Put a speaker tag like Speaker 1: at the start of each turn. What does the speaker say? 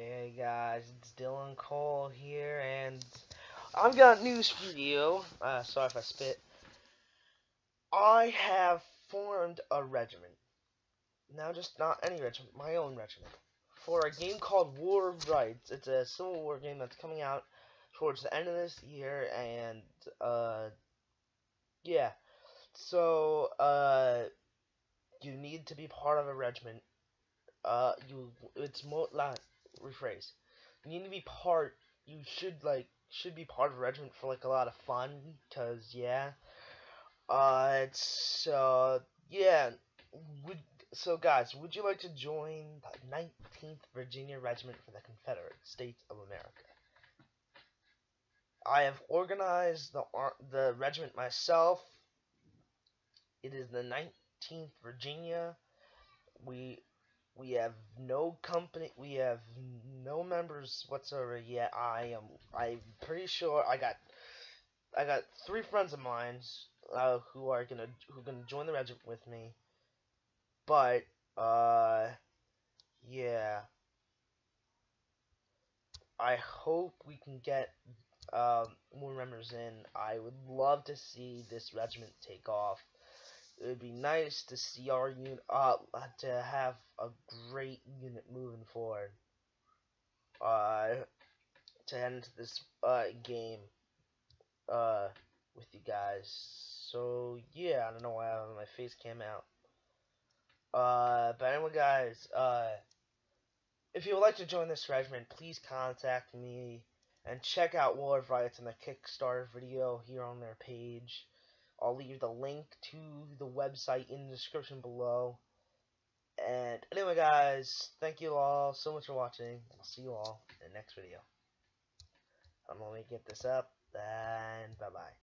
Speaker 1: Hey guys, it's Dillon Coll here, and I've got news for you. Uh, sorry if I spit. I have formed a regiment. Now, just not any regiment, my own regiment. For a game called War of Rights. It's a Civil War game that's coming out towards the end of this year, and, uh, yeah. So, uh, you need to be part of a regiment. Uh, you, it's more, like, rephrase. You need to be part. You should like should be part of a regiment for like a lot of fun. Cause yeah. Uh, it's uh yeah. Would so guys, would you like to join the 19th Virginia Regiment for the Confederate States of America? I have organized the the regiment myself. It is the 19th Virginia. We we have no company. We have no members whatsoever yet. I am. I'm pretty sure I got. I got three friends of mine uh, who are gonna who gonna join the regiment with me. But uh, yeah. I hope we can get um, more members in. I would love to see this regiment take off it would be nice to see our unit uh, to have a great unit moving forward uh, to into this uh, game uh, with you guys. So yeah, I don't know why my face came out. Uh, but anyway, guys, uh, if you would like to join this regiment, please contact me and check out War of Rights in the Kickstarter video here on their page. I'll leave the link to the website in the description below. And anyway, guys, thank you all so much for watching. I'll see you all in the next video. I'm going to get this up, and bye-bye.